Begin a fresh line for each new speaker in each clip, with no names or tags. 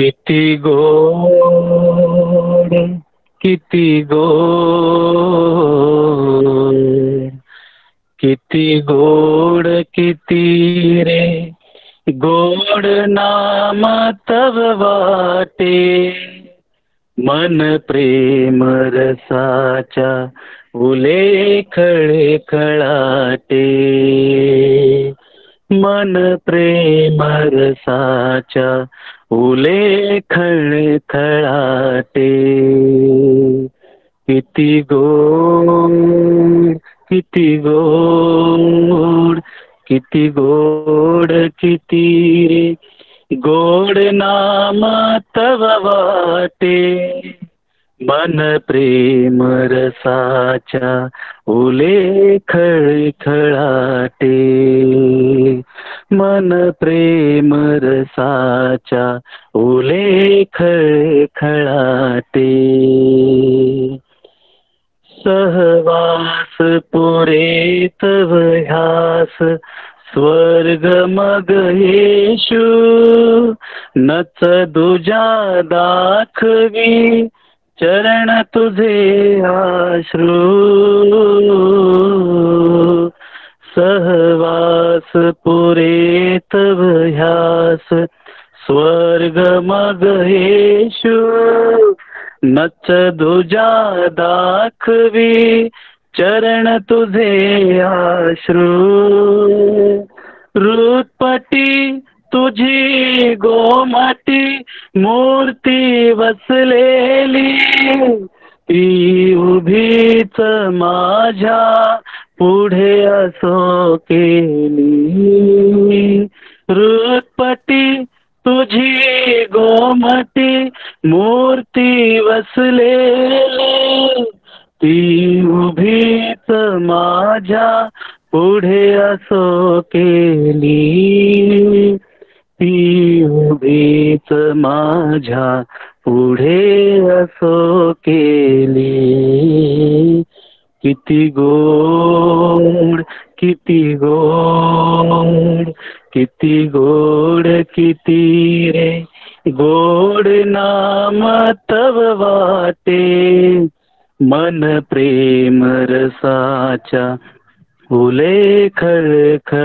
किती गोड किती गोड. किती गोड किती रे. गोड नाम तव वाटे. मन प्रेम रसाच्या उले खळे खळाटे मन प्रेम रसाच्या उले खळे खळाटे. किती गोड किती गोड किती गोड किती रे. गोड नाम तव वाटे. मन प्रेम रसाच्या उले खळखळाटे मन प्रेम रसाच्या उले खळखळाटे सहवास पुरे तव ह्यास स्वर्ग मग येशू. नच दुजा दाखवी चरण तुझे आश्रू सहवास पुरे तव ह्यास. स्वर्ग मग येशू नच दुजा दाखवी चरण तुझे आश्रू रूपटी तुझी गोमाटी मूर्ती बसलेली ती उभीच माझ्या पुढे असो केली. रुपटी तुझी गोमटी मूर्ती वसलेली. ती उभीच माझ्या पुढे असो केली. ती उभीच माझ्या पुढे असो केली. किती गोड किती गोड किती गोड किती रे. गोड नाम तव वाटे मन प्रेम रसाच्या फुले खळखळाटे.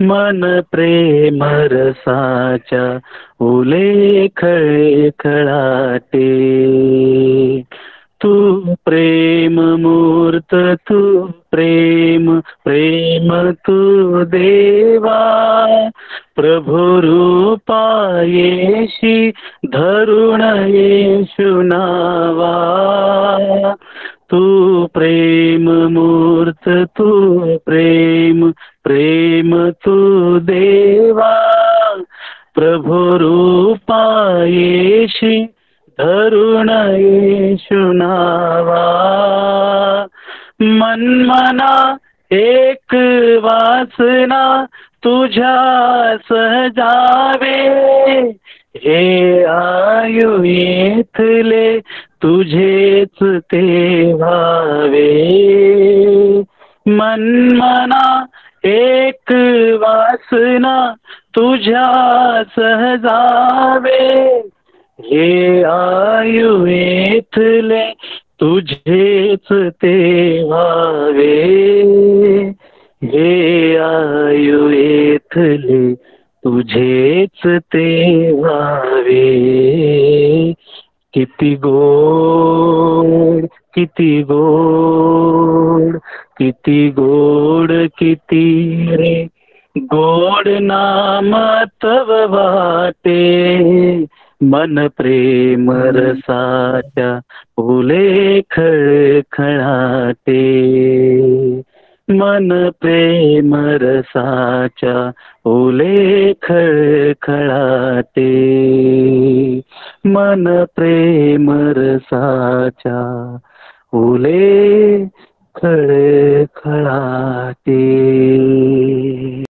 मन प्रेम रसाच्या उले खळखळाटे. तू प्रेम मूर्त तू प्रेम प्रेम तू देवा. प्रभु रूपा येशी धरुण येशु नावा. तू प्रेम मूर्त तू प्रेम प्रेम तू देवा. प्रभु रूपा येशी धरुण येशु नावा। मनमना एक वासना तुझ्या सहजावे। हे आयु येथले तुझेच ते व्हावे। मनमना एक वासना तुझ्या सहजावे। हे आयुवेतले तुझेच ते व्हावे. हे आयुवेतले येथले तुझेच ते व्हावे. किती गोड किती गोड किती गोड किती रे. गोड नाम तव वाटे. मन प्रेम रसाच्या फुले खळखळाटे मन प्रेम रसाच्या ओले खळखळाटे मन प्रेम रसाच्या ओले खळखळाटे